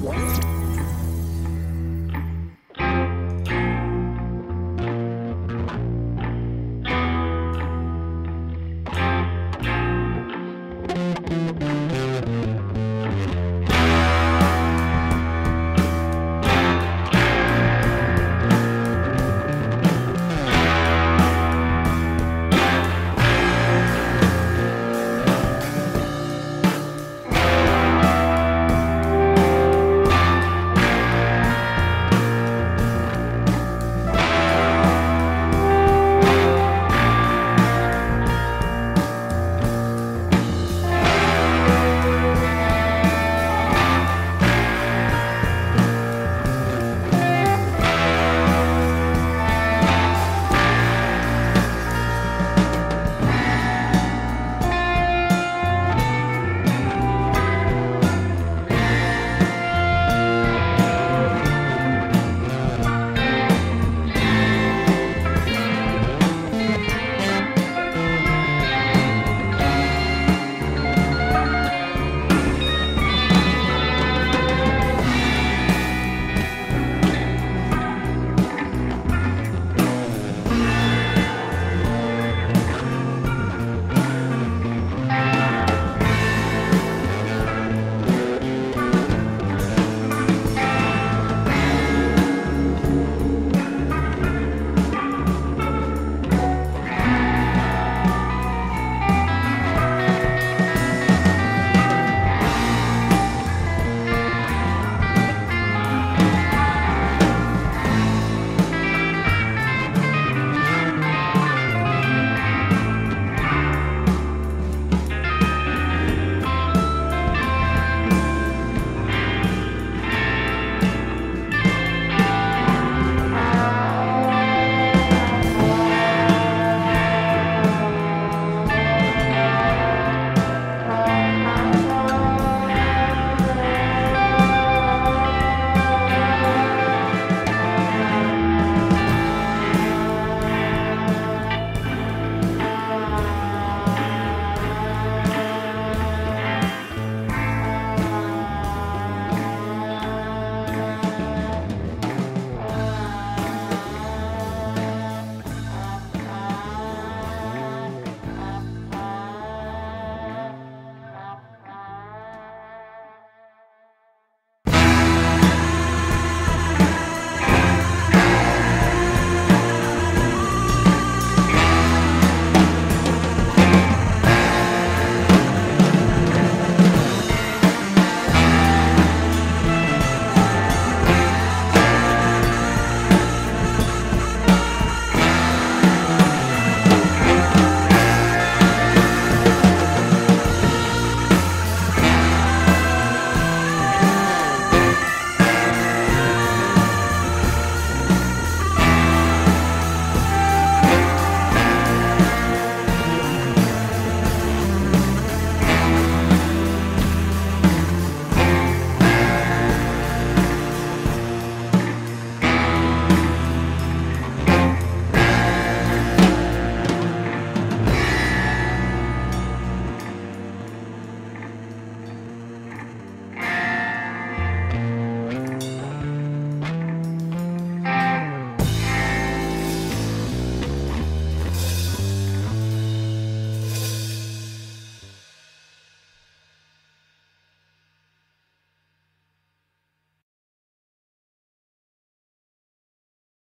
What?